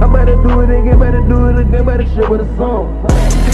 I better do it again, better do it again, better shit with a song.